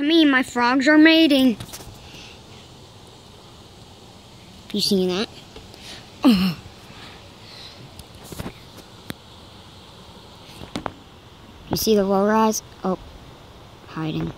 To me, my frogs are mating. You see that? You see the low rise? Oh, hiding.